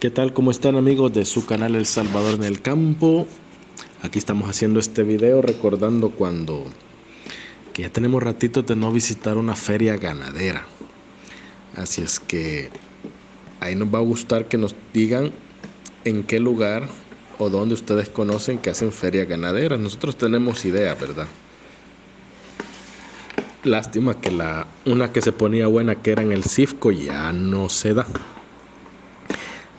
¿Qué tal? ¿Cómo están amigos de su canal El Salvador en el Campo? Aquí estamos haciendo este video recordando cuando que ya tenemos ratitos de no visitar una feria ganadera. Así es que ahí nos va a gustar que nos digan en qué lugar o dónde ustedes conocen que hacen feria ganadera. Nosotros tenemos idea, ¿verdad? Lástima que la una que se ponía buena que era en el Cifco ya no se da.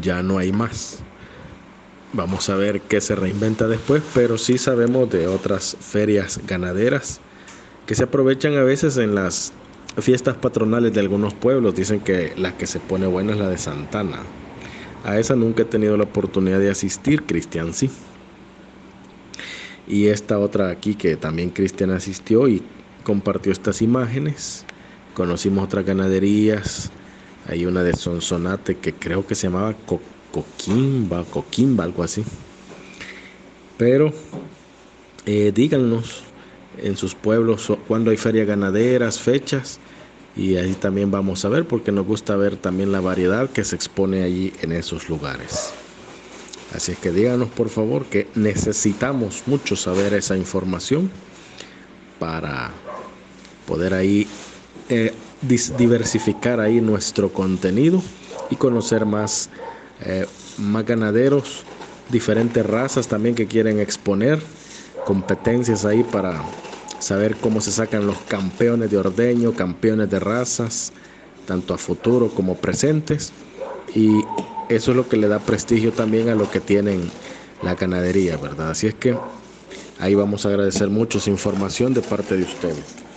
Ya no hay más. Vamos a ver qué se reinventa después, pero sí sabemos de otras ferias ganaderas que se aprovechan a veces en las fiestas patronales de algunos pueblos. Dicen que la que se pone buena es la de Santana. A esa nunca he tenido la oportunidad de asistir, Cristian sí. Y esta otra aquí que también Cristian asistió y compartió estas imágenes. Conocimos otras ganaderías. Hay una de Sonsonate que creo que se llamaba Coquimba, Coquimba, algo así. Pero eh, díganos en sus pueblos cuando hay ferias ganaderas, fechas. Y ahí también vamos a ver porque nos gusta ver también la variedad que se expone allí en esos lugares. Así es que díganos por favor que necesitamos mucho saber esa información para poder ahí eh, diversificar ahí nuestro contenido y conocer más, eh, más ganaderos, diferentes razas también que quieren exponer, competencias ahí para saber cómo se sacan los campeones de ordeño, campeones de razas, tanto a futuro como presentes. Y eso es lo que le da prestigio también a lo que tienen la ganadería, ¿verdad? Así es que ahí vamos a agradecer mucho su información de parte de ustedes.